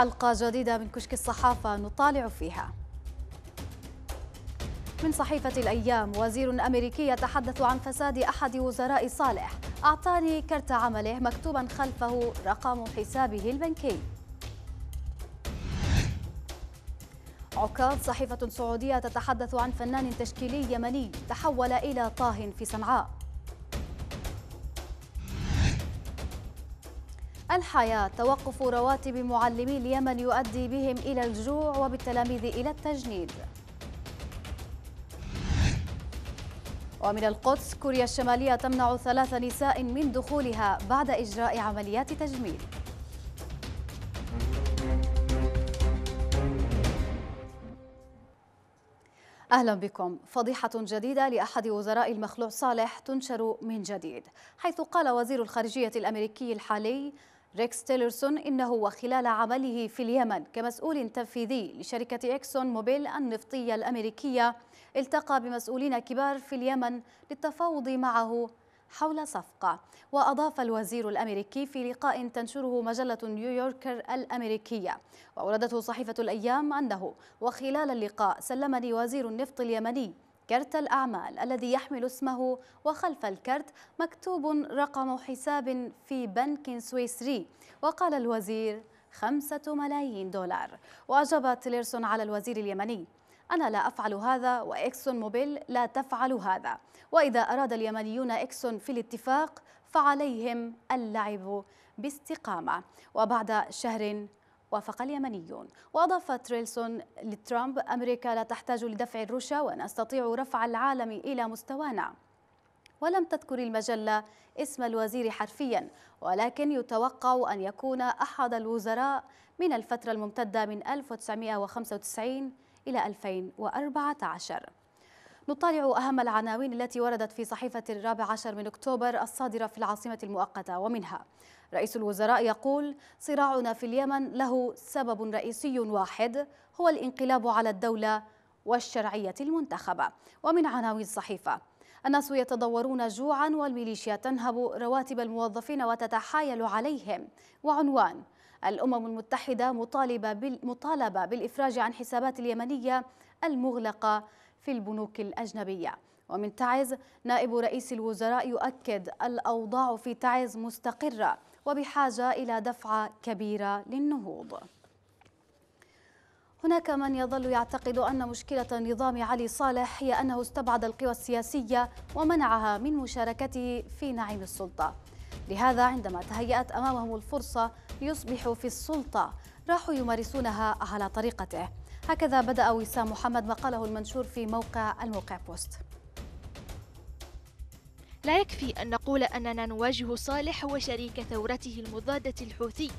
حلقة جديدة من كشك الصحافة نطالع فيها. من صحيفة الأيام وزير أمريكي يتحدث عن فساد أحد وزراء صالح. أعطاني كرت عمله مكتوبا خلفه رقم حسابه البنكي. عكاظ صحيفة سعودية تتحدث عن فنان تشكيلي يمني تحول إلى طاه في صنعاء. الحياة. توقف رواتب معلمي اليمن يؤدي بهم إلى الجوع وبالتلاميذ إلى التجنيد. ومن القدس كوريا الشمالية تمنع ثلاث نساء من دخولها بعد إجراء عمليات تجميل. أهلا بكم. فضيحة جديدة لأحد وزراء المخلوع صالح تنشر من جديد حيث قال وزير الخارجية الأمريكي الحالي ريكس تيلرسون إنه وخلال عمله في اليمن كمسؤول تنفيذي لشركة إكسون موبيل النفطية الأمريكية التقى بمسؤولين كبار في اليمن للتفاوض معه حول صفقة. وأضاف الوزير الأمريكي في لقاء تنشره مجلة نيويوركر الأمريكية. وأوردته صحيفة الأيام أنه وخلال اللقاء سلمني وزير النفط اليمني كرت الأعمال الذي يحمل اسمه وخلف الكرت مكتوب رقم حساب في بنك سويسري. وقال الوزير خمسة ملايين دولار. وأجاب تيلرسون على الوزير اليمني أنا لا أفعل هذا وإكسون موبيل لا تفعل هذا. وإذا أراد اليمنيون إكسون في الاتفاق فعليهم اللعب باستقامة. وبعد شهر وافق اليمنيون. وأضاف تريلسون لترامب أمريكا لا تحتاج لدفع الرشا ونستطيع رفع العالم إلى مستوانا. ولم تذكر المجلة اسم الوزير حرفيا ولكن يتوقع أن يكون أحد الوزراء من الفترة الممتدة من 1995 إلى 2014 نطالع أهم العناوين التي وردت في صحيفة الرابع عشر من أكتوبر الصادرة في العاصمة المؤقتة ومنها رئيس الوزراء يقول صراعنا في اليمن له سبب رئيسي واحد هو الانقلاب على الدولة والشرعية المنتخبة. ومن عناوين الصحيفة الناس يتضورون جوعا والميليشيا تنهب رواتب الموظفين وتتحايل عليهم. وعنوان الأمم المتحدة مطالبة, مطالبة بالإفراج عن حسابات اليمنية المغلقة في البنوك الأجنبية. ومن تعز نائب رئيس الوزراء يؤكد الأوضاع في تعز مستقرة وبحاجة إلى دفعة كبيرة للنهوض. هناك من يظل يعتقد أن مشكلة نظام علي صالح هي أنه استبعد القوى السياسية ومنعها من مشاركته في نعيم السلطة. لهذا عندما تهيأت أمامهم الفرصة ليصبحوا في السلطة راحوا يمارسونها على طريقته. هكذا بدأ وسام محمد مقاله المنشور في موقع الموقع بوست. لا يكفي أن نقول أننا نواجه صالح وشريك ثورته المضادة الحوثي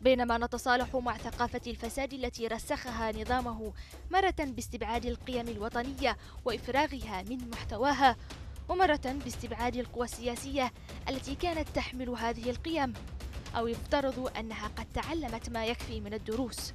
بينما نتصالح مع ثقافة الفساد التي رسخها نظامه مرة باستبعاد القيم الوطنية وإفراغها من محتواها ومرة باستبعاد القوى السياسية التي كانت تحمل هذه القيم أو يفترض أنها قد تعلمت ما يكفي من الدروس.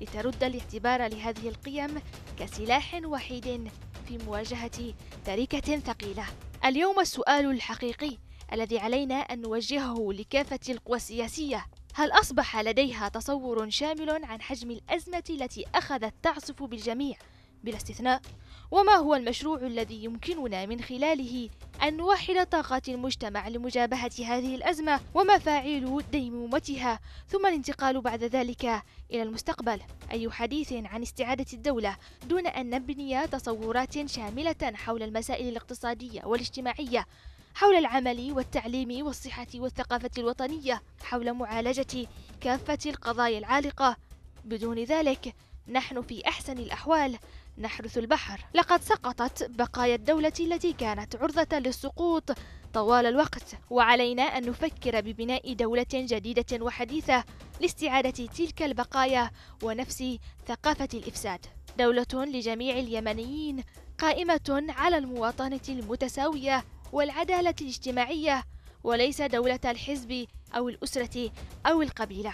لترد الاعتبار لهذه القيم كسلاح وحيد في مواجهة تركة ثقيلة. اليوم السؤال الحقيقي الذي علينا أن نوجهه لكافة القوى السياسية هل أصبح لديها تصور شامل عن حجم الأزمة التي أخذت تعصف بالجميع بلا استثناء؟ وما هو المشروع الذي يمكننا من خلاله أن نوحد طاقات المجتمع لمجابهة هذه الأزمة ومفاعيل ديمومتها ثم الانتقال بعد ذلك إلى المستقبل. أي حديث عن استعادة الدولة دون أن نبني تصورات شاملة حول المسائل الاقتصادية والاجتماعية حول العمل والتعليم والصحة والثقافة الوطنية حول معالجة كافة القضايا العالقة. بدون ذلك نحن في أحسن الأحوال. نحرث البحر. لقد سقطت بقايا الدولة التي كانت عرضة للسقوط. طوال الوقت وعلينا أن نفكر ببناء دولة جديدة وحديثة لاستعادة تلك البقايا ونفس ثقافة الإفساد. دولة لجميع اليمنيين قائمة على المواطنة المتساوية والعدالة الاجتماعية وليس دولة الحزب أو الأسرة أو القبيلة.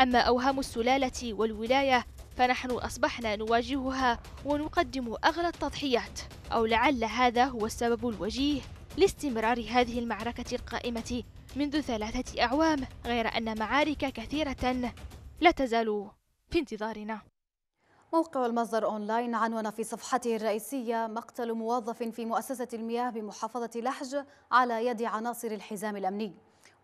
أما أوهام السلالة والولاية فنحن أصبحنا نواجهها ونقدم أغلى التضحيات أو لعل هذا هو السبب الوجيه لاستمرار هذه المعركة القائمة منذ ثلاثة أعوام غير أن معارك كثيرة لا تزالوا في انتظارنا. موقع المصدر أونلاين عنون في صفحته الرئيسية مقتل موظف في مؤسسة المياه بمحافظة لحج على يد عناصر الحزام الأمني.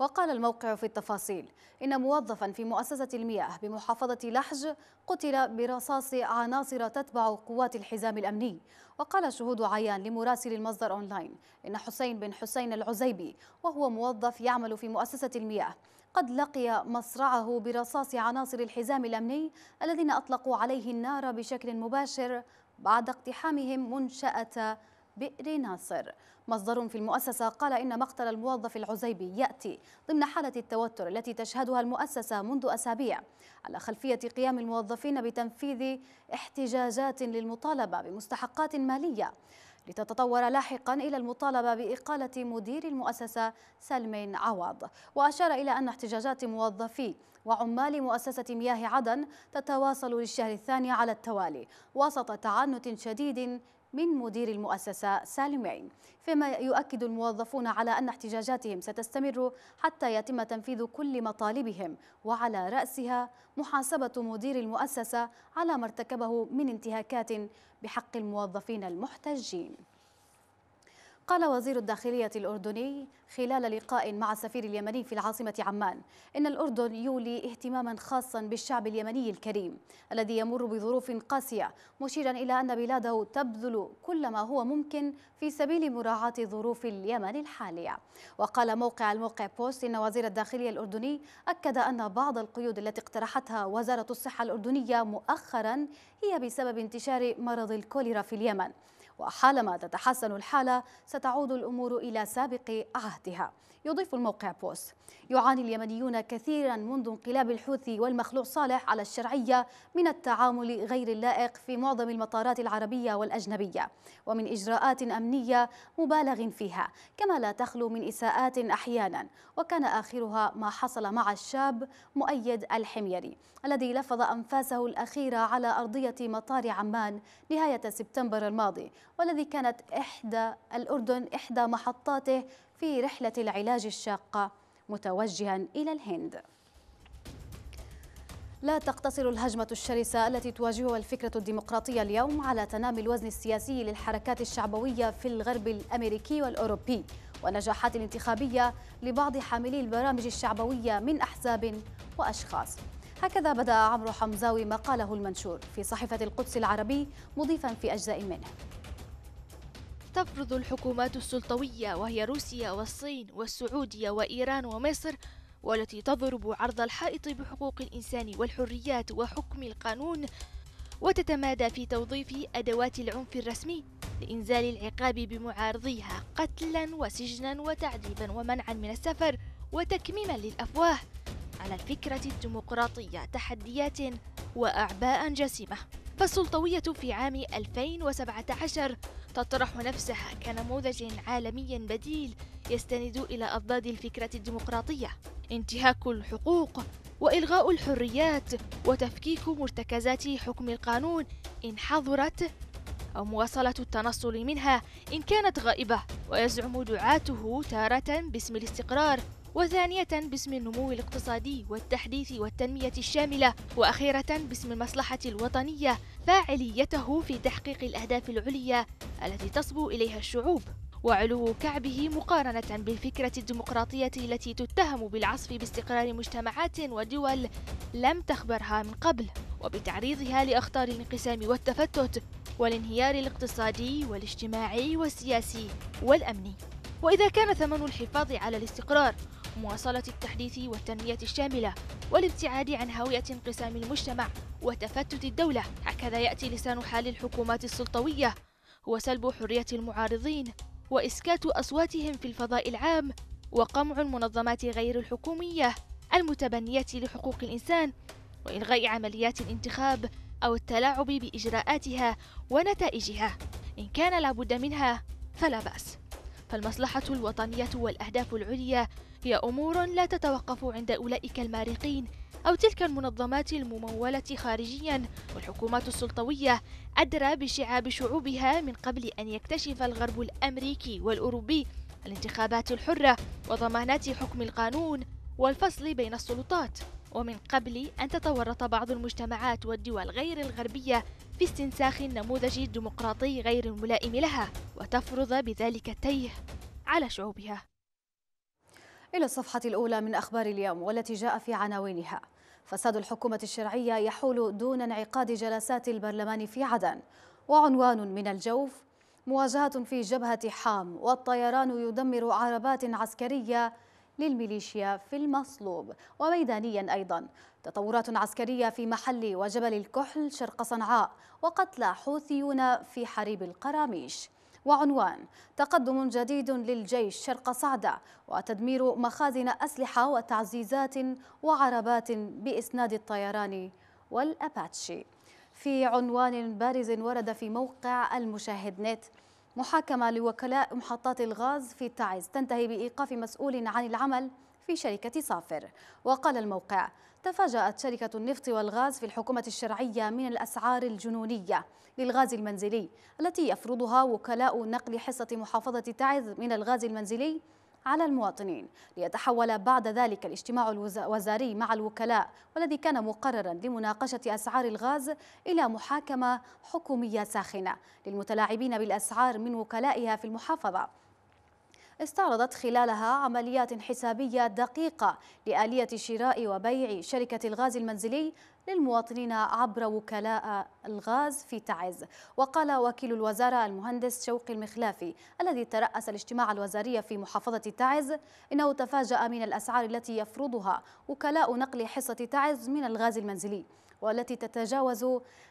وقال الموقع في التفاصيل إن موظفا في مؤسسة المياه بمحافظة لحج قتل برصاص عناصر تتبع قوات الحزام الأمني. وقال شهود عيان لمراسل المصدر أونلاين إن حسين بن حسين العزيبي وهو موظف يعمل في مؤسسة المياه قد لقي مصرعه برصاص عناصر الحزام الأمني الذين أطلقوا عليه النار بشكل مباشر بعد اقتحامهم منشأة بئر ناصر. مصدر في المؤسسة قال إن مقتل الموظف العزيبي يأتي ضمن حالة التوتر التي تشهدها المؤسسة منذ أسابيع على خلفية قيام الموظفين بتنفيذ احتجاجات للمطالبة بمستحقات مالية. لتتطور لاحقا إلى المطالبة بإقالة مدير المؤسسة سلمين عوض. وأشار إلى أن احتجاجات موظفي وعمال مؤسسة مياه عدن تتواصل للشهر الثاني على التوالي وسط تعنت شديد من مدير المؤسسة سالمين فيما يؤكد الموظفون على أن احتجاجاتهم ستستمر حتى يتم تنفيذ كل مطالبهم وعلى رأسها محاسبة مدير المؤسسة على ما ارتكبه من انتهاكات بحق الموظفين المحتجين. قال وزير الداخلية الأردني خلال لقاء مع السفير اليمني في العاصمة عمان إن الأردن يولي اهتماما خاصا بالشعب اليمني الكريم الذي يمر بظروف قاسية مشيرا إلى أن بلاده تبذل كل ما هو ممكن في سبيل مراعاة ظروف اليمن الحالية. وقال موقع الموقع بوست إن وزير الداخلية الأردني أكد أن بعض القيود التي اقترحتها وزارة الصحة الأردنية مؤخرا هي بسبب انتشار مرض الكوليرا في اليمن. وحالما تتحسن الحالة ستعود الأمور إلى سابق عهدها. يضيف الموقع بوست يعاني اليمنيون كثيرا منذ انقلاب الحوثي والمخلوع صالح على الشرعية من التعامل غير اللائق في معظم المطارات العربية والأجنبية ومن إجراءات أمنية مبالغ فيها كما لا تخلو من إساءات أحيانا. وكان آخرها ما حصل مع الشاب مؤيد الحميري الذي لفظ أنفاسه الأخيرة على أرضية مطار عمان نهاية سبتمبر الماضي والذي كانت إحدى الأردن إحدى محطاته في رحلة العلاج الشاقة متوجها إلى الهند. لا تقتصر الهجمة الشرسة التي تواجهها الفكرة الديمقراطية اليوم على تنامي الوزن السياسي للحركات الشعبوية في الغرب الأمريكي والأوروبي ونجاحات الانتخابية لبعض حاملي البرامج الشعبوية من أحزاب وأشخاص. هكذا بدأ عمرو حمزاوي مقاله المنشور في صحيفة القدس العربي مضيفا في أجزاء منه. تفرض الحكومات السلطوية وهي روسيا والصين والسعودية وإيران ومصر والتي تضرب عرض الحائط بحقوق الإنسان والحريات وحكم القانون وتتمادى في توظيف أدوات العنف الرسمي لإنزال العقاب بمعارضيها قتلا وسجنا وتعذيبا ومنعا من السفر وتكميما للأفواه. على الفكرة الديمقراطية تحديات وأعباء جسيمة. فالسلطوية في عام 2017 تطرح نفسها كنموذج عالمي بديل يستند إلى أضداد الفكرة الديمقراطية انتهاك الحقوق وإلغاء الحريات وتفكيك مرتكزات حكم القانون إن حضرت أو مواصلة التنصل منها إن كانت غائبة ويزعم دعاته تارة باسم الاستقرار. وثانية باسم النمو الاقتصادي والتحديث والتنمية الشاملة وأخيرة باسم المصلحة الوطنية فاعليته في تحقيق الأهداف العليا التي تصبو إليها الشعوب. وعلو كعبه مقارنة بالفكرة الديمقراطية التي تتهم بالعصف باستقرار مجتمعات ودول لم تخبرها من قبل. وبتعريضها لأخطار الانقسام والتفتت والانهيار الاقتصادي والاجتماعي والسياسي والأمني. وإذا كان ثمن الحفاظ على الاستقرار مواصلة التحديث والتنمية الشاملة والابتعاد عن هوية انقسام المجتمع وتفتت الدولة. هكذا يأتي لسان حال الحكومات السلطوية. هو سلب حرية المعارضين وإسكات أصواتهم في الفضاء العام وقمع المنظمات غير الحكومية المتبنية لحقوق الإنسان وإلغاء عمليات الانتخاب أو التلاعب بإجراءاتها ونتائجها. إن كان لابد منها فلا بأس. فالمصلحة الوطنية والأهداف العليا هي أمور لا تتوقف عند أولئك المارقين أو تلك المنظمات الممولة خارجيا. والحكومات السلطوية أدرى بشعاب شعوبها من قبل أن يكتشف الغرب الأمريكي والأوروبي الانتخابات الحرة وضمانات حكم القانون والفصل بين السلطات. ومن قبل أن تتورط بعض المجتمعات والدول غير الغربية في استنساخ النموذج الديمقراطي غير الملائم لها وتفرض بذلك التيه على شعوبها. إلى الصفحة الأولى من أخبار اليوم والتي جاء في عناوينها. فساد الحكومة الشرعية يحول دون انعقاد جلسات البرلمان في عدن. وعنوان من الجوف مواجهة في جبهة حام والطيران يدمر عربات عسكرية للميليشيا في المصلوب. وميدانيا أيضا. تطورات عسكرية في محل وجبل الكحل شرق صنعاء وقتلى حوثيون في حريب القراميش. وعنوان تقدم جديد للجيش شرق صعدة وتدمير مخازن أسلحة وتعزيزات وعربات بإسناد الطيران والأباتشي. في عنوان بارز ورد في موقع المشاهد نت محاكمة لوكلاء محطات الغاز في تعز تنتهي بإيقاف مسؤول عن العمل في شركة صافر. وقال الموقع تفاجأت شركة النفط والغاز في الحكومة الشرعية من الأسعار الجنونية للغاز المنزلي التي يفرضها وكلاء نقل حصة محافظة تعز من الغاز المنزلي على المواطنين ليتحول بعد ذلك الاجتماع الوزاري مع الوكلاء والذي كان مقررا لمناقشة أسعار الغاز إلى محاكمة حكومية ساخنة للمتلاعبين بالأسعار من وكلائها في المحافظة. استعرضت خلالها عمليات حسابية دقيقة لآلية شراء وبيع شركة الغاز المنزلي للمواطنين عبر وكلاء الغاز في تعز. وقال وكيل الوزارة المهندس شوقي المخلافي الذي ترأس الاجتماع الوزاري في محافظة تعز إنه تفاجأ من الأسعار التي يفرضها وكلاء نقل حصة تعز من الغاز المنزلي والتي تتجاوز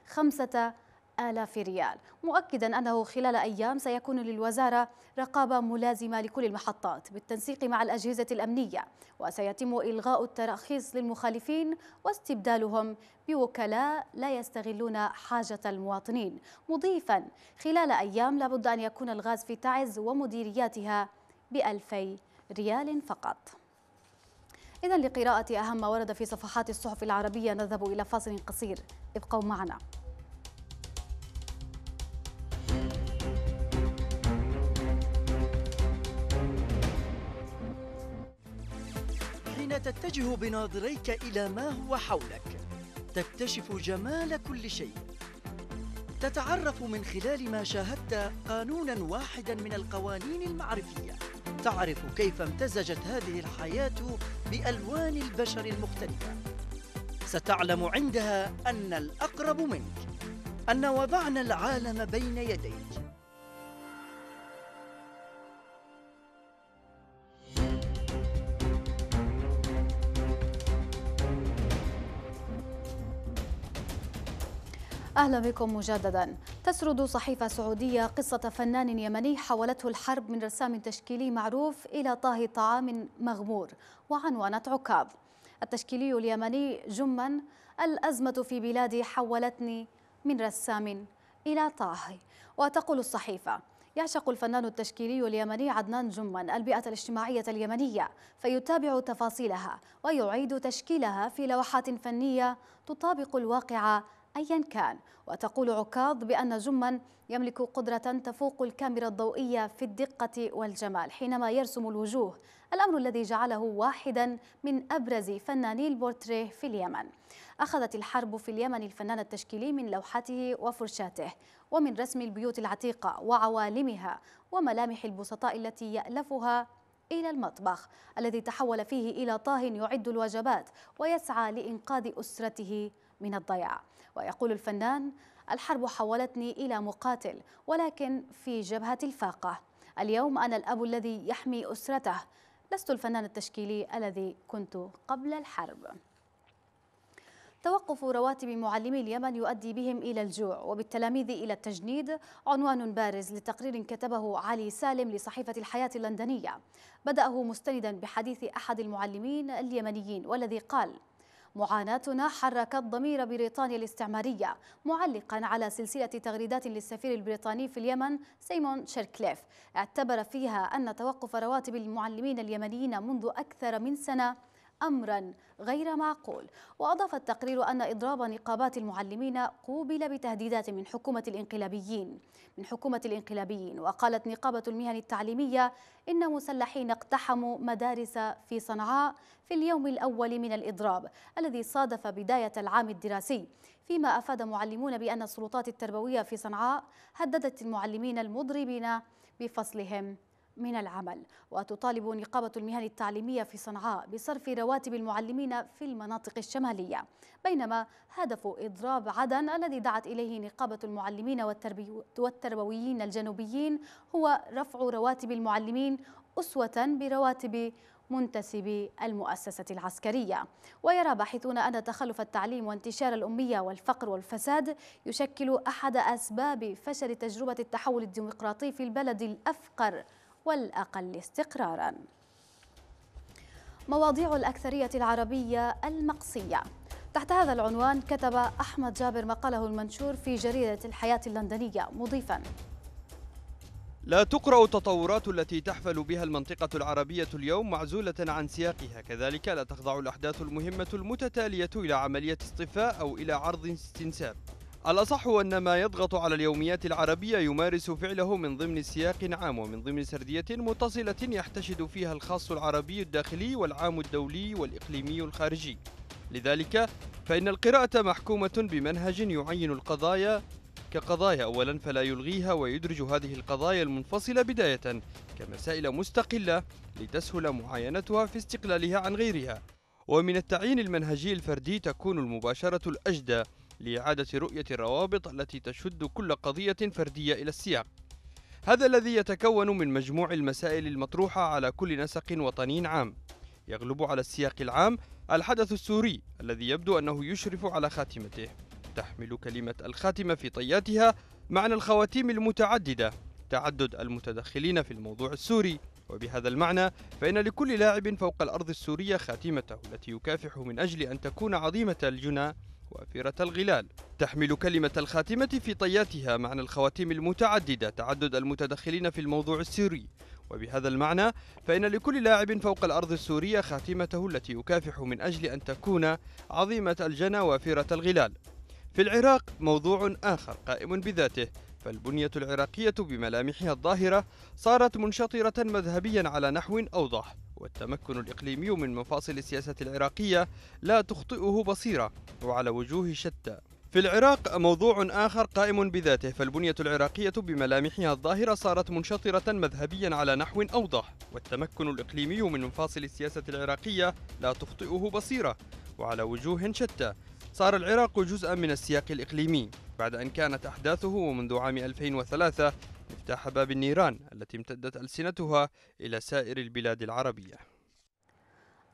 خمسة آلاف ريال. مؤكدا أنه خلال أيام سيكون للوزارة رقابة ملازمة لكل المحطات بالتنسيق مع الأجهزة الأمنية وسيتم إلغاء التراخيص للمخالفين واستبدالهم بوكلاء لا يستغلون حاجة المواطنين. مضيفا خلال أيام لابد أن يكون الغاز في تعز ومديرياتها بألفي ريال فقط. إذا لقراءة أهم ما ورد في صفحات الصحف العربية نذهب إلى فاصل قصير. ابقوا معنا. حين تتجه بناظريك إلى ما هو حولك. تكتشف جمال كل شيء. تتعرف من خلال ما شاهدت قانونا واحدا من القوانين المعرفية. تعرف كيف امتزجت هذه الحياة بألوان البشر المختلفة. ستعلم عندها أن الأقرب منك أن وضعنا العالم بين يديك. أهلا بكم مجددا. تسرد صحيفة سعودية قصة فنان يمني حولته الحرب من رسام تشكيلي معروف إلى طاهي طعام مغمور وعنونت عكاظ. التشكيلي اليمني جما الأزمة في بلادي حولتني من رسام إلى طاهي وتقول الصحيفة يعشق الفنان التشكيلي اليمني عدنان جما البيئة الاجتماعية اليمنية فيتابع تفاصيلها ويعيد تشكيلها في لوحات فنية تطابق الواقع أيا كان. وتقول عكاظ بأن جما يملك قدرة تفوق الكاميرا الضوئية في الدقة والجمال حينما يرسم الوجوه الأمر الذي جعله واحدا من أبرز فناني البورتريه في اليمن. أخذت الحرب في اليمن الفنان التشكيلي من لوحته وفرشاته ومن رسم البيوت العتيقة وعوالمها وملامح البسطاء التي يألفها إلى المطبخ الذي تحول فيه إلى طاه يعد الوجبات ويسعى لإنقاذ أسرته من الضياع. ويقول الفنان الحرب حولتني إلى مقاتل ولكن في جبهة الفاقة. اليوم أنا الأب الذي يحمي أسرته. لست الفنان التشكيلي الذي كنت قبل الحرب. توقف رواتب معلمي اليمن يؤدي بهم إلى الجوع وبالتلاميذ إلى التجنيد عنوان بارز لتقرير كتبه علي سالم لصحيفة الحياة اللندنية. بدأه مستندا بحديث أحد المعلمين اليمنيين والذي قال معاناتنا حركت ضمير بريطانيا الاستعمارية معلقا على سلسلة تغريدات للسفير البريطاني في اليمن سيمون شيركليف. اعتبر فيها أن توقف رواتب المعلمين اليمنيين منذ أكثر من سنة. أمرا غير معقول. وأضاف التقرير أن إضراب نقابات المعلمين قوبل بتهديدات من حكومة الإنقلابيين من حكومة الإنقلابيين. وقالت نقابة المهن التعليمية إن مسلحين اقتحموا مدارس في صنعاء في اليوم الأول من الإضراب الذي صادف بداية العام الدراسي. فيما أفاد معلمون بأن السلطات التربوية في صنعاء هددت المعلمين المضربين بفصلهم. من العمل وتطالب نقابة المهن التعليمية في صنعاء بصرف رواتب المعلمين في المناطق الشمالية. بينما هدف إضراب عدن الذي دعت إليه نقابة المعلمين والتربويين الجنوبيين هو رفع رواتب المعلمين أسوة برواتب منتسبي المؤسسة العسكرية. ويرى باحثون أن تخلف التعليم وانتشار الأمية والفقر والفساد يشكل أحد أسباب فشل تجربة التحول الديمقراطي في البلد الأفقر. والأقل استقرارا. مواضيع الأكثرية العربية المقصية. تحت هذا العنوان كتب أحمد جابر مقاله المنشور في جريدة الحياة اللندنية مضيفا. لا تقرأ التطورات التي تحفل بها المنطقة العربية اليوم معزولة عن سياقها. كذلك لا تخضع الأحداث المهمة المتتالية إلى عملية اصطفاء أو إلى عرض استنساب الأصح أن ما يضغط على اليوميات العربية يمارس فعله من ضمن سياق عام ومن ضمن سردية متصلة يحتشد فيها الخاص العربي الداخلي والعام الدولي والإقليمي الخارجي. لذلك فإن القراءة محكومة بمنهج يعين القضايا كقضايا أولا فلا يلغيها ويدرج هذه القضايا المنفصلة بداية كمسائل مستقلة لتسهل معاينتها في استقلالها عن غيرها. ومن التعيين المنهجي الفردي تكون المباشرة الأجدى لإعادة رؤية الروابط التي تشد كل قضية فردية إلى السياق. هذا الذي يتكون من مجموع المسائل المطروحة على كل نسق وطني عام. يغلب على السياق العام الحدث السوري الذي يبدو أنه يشرف على خاتمته. تحمل كلمة الخاتمة في طياتها معنى الخواتيم المتعددة تعدد المتدخلين في الموضوع السوري. وبهذا المعنى فإن لكل لاعب فوق الأرض السورية خاتمته التي يكافح من أجل أن تكون عظيمة الجنى وافرة الغلال. تحمل كلمة الخاتمة في طياتها معنى الخواتيم المتعددة تعدد المتدخلين في الموضوع السوري وبهذا المعنى فإن لكل لاعب فوق الأرض السورية خاتمته التي يكافح من أجل أن تكون عظيمة الجنى وافرة الغلال. في العراق موضوع آخر قائم بذاته فالبنية العراقية بملامحها الظاهرة صارت منشطرة مذهبيا على نحو أوضح والتمكن الإقليمي من مفاصل السياسة العراقية لا تخطئه بصيرة وعلى وجوه شتى. في العراق موضوع آخر قائم بذاته فالبنية العراقية بملامحها الظاهرة صارت منشطرة مذهبيا على نحو أوضح والتمكن الإقليمي من مفاصل السياسة العراقية لا تخطئه بصيرة وعلى وجوه شتى. صار العراق جزءا من السياق الإقليمي. بعد أن كانت أحداثه منذ عام 2003 مفتاح باب النيران التي امتدت ألسنتها إلى سائر البلاد العربية.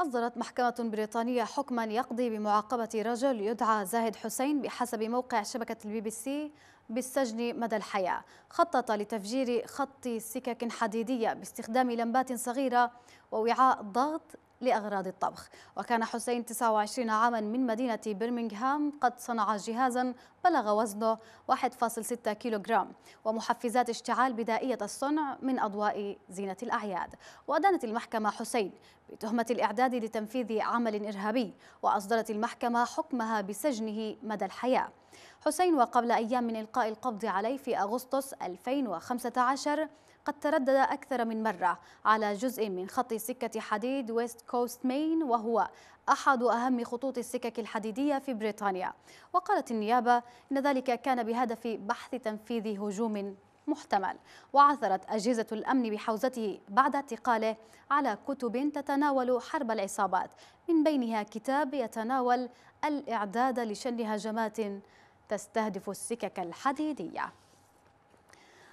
أصدرت محكمة بريطانية حكما يقضي بمعاقبة رجل يدعى زاهد حسين بحسب موقع شبكة البي بي سي بالسجن مدى الحياة. خطط لتفجير خط سكك حديدية باستخدام لمبات صغيرة ووعاء ضغط لأغراض الطبخ. وكان حسين 29 عاما من مدينة برمنغهام قد صنع جهازا بلغ وزنه 1.6 كيلوغرام ومحفزات اشتعال بدائية الصنع من أضواء زينة الأعياد. وأدانت المحكمة حسين بتهمة الإعداد لتنفيذ عمل إرهابي وأصدرت المحكمة حكمها بسجنه مدى الحياة. حسين وقبل أيام من إلقاء القبض عليه في أغسطس 2015 قد تردد أكثر من مرة على جزء من خط سكة حديد ويست كوست مين وهو أحد أهم خطوط السكك الحديدية في بريطانيا. وقالت النيابة إن ذلك كان بهدف بحث تنفيذ هجوم محتمل. وعثرت أجهزة الأمن بحوزته بعد اعتقاله على كتب تتناول حرب العصابات من بينها كتاب يتناول الإعداد لشن هجمات تستهدف السكك الحديدية.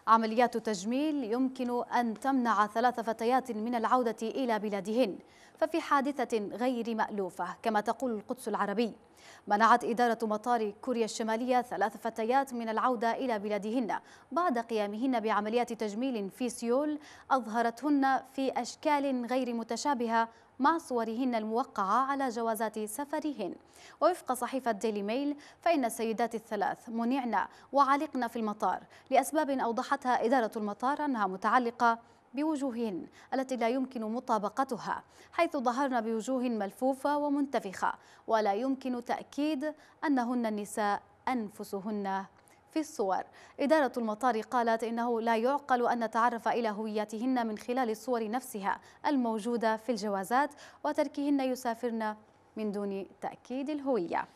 عمليات تجميل يمكن أن تمنع ثلاث فتيات من العودة إلى بلادهن ففي حادثة غير مألوفة كما تقول القدس العربي. منعت إدارة مطار كوريا الشمالية ثلاث فتيات من العودة إلى بلادهن بعد قيامهن بعمليات تجميل في سيول أظهرتهن في أشكال غير متشابهة مع صورهن الموقعة على جوازات سفرهن. ووفق صحيفة ديلي ميل فإن السيدات الثلاث منعن وعلقن في المطار لأسباب أوضحتها إدارة المطار أنها متعلقة بوجوههن التي لا يمكن مطابقتها حيث ظهرن بوجوه ملفوفة ومنتفخة ولا يمكن تأكيد أنهن النساء أنفسهن. في الصور. إدارة المطار قالت إنه لا يعقل أن نتعرف إلى هوياتهن من خلال الصور نفسها الموجودة في الجوازات وتركهن يسافرن من دون تأكيد الهوية.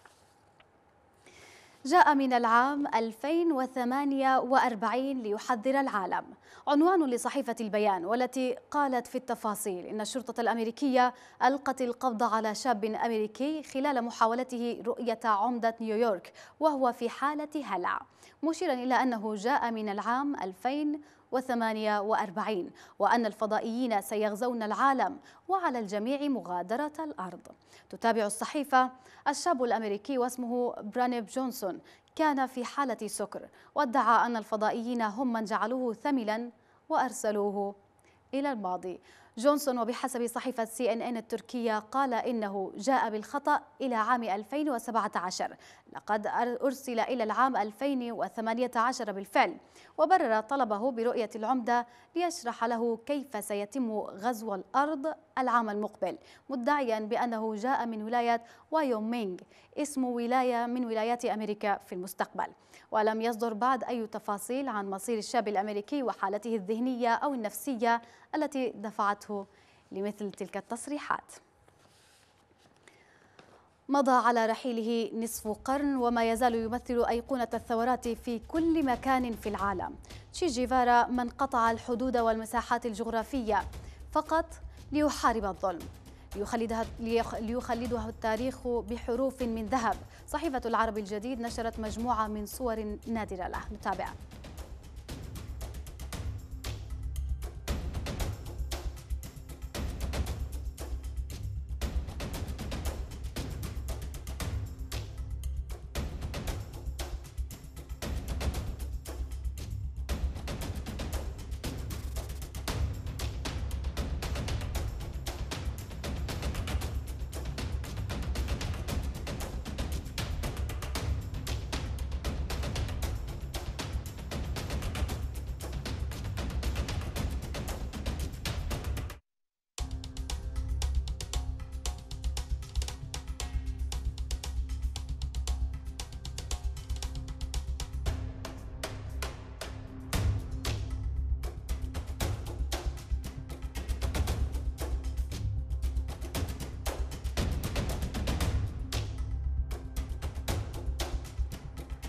جاء من العام 2048 ليحذر العالم. عنوان لصحيفة البيان والتي قالت في التفاصيل إن الشرطة الأمريكية ألقت القبض على شاب أمريكي خلال محاولته رؤية عمدة نيويورك وهو في حالة هلع. مشيرا إلى أنه جاء من العام 2048 وأن الفضائيين سيغزون العالم وعلى الجميع مغادرة الأرض. تتابع الصحيفة الشاب الأمريكي واسمه برانيب جونسون كان في حالة سكر وادعى أن الفضائيين هم من جعلوه ثملا وأرسلوه إلى الماضي. جونسون وبحسب صحيفة سي إن إن التركية قال إنه جاء بالخطأ إلى عام 2017 لقد أرسل إلى العام 2018 بالفعل وبرر طلبه برؤية العمدة ليشرح له كيف سيتم غزو الأرض العام المقبل مدعيا بأنه جاء من ولاية وايومينغ اسم ولاية من ولايات أمريكا في المستقبل. ولم يصدر بعد أي تفاصيل عن مصير الشاب الأمريكي وحالته الذهنية أو النفسية التي دفعته لمثل تلك التصريحات. مضى على رحيله نصف قرن وما يزال يمثل أيقونة الثورات في كل مكان في العالم. تشي جيفارا من قطع الحدود والمساحات الجغرافية فقط ليحارب الظلم ليخلدها, ليخلدها التاريخ بحروف من ذهب. صحيفة العرب الجديد نشرت مجموعة من صور نادرة له. نتابع.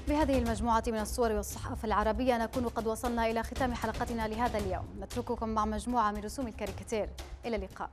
بهذه المجموعة من الصور والصحافة العربية نكون قد وصلنا إلى ختام حلقتنا لهذا اليوم. نترككم مع مجموعة من رسوم الكاريكاتير. إلى اللقاء.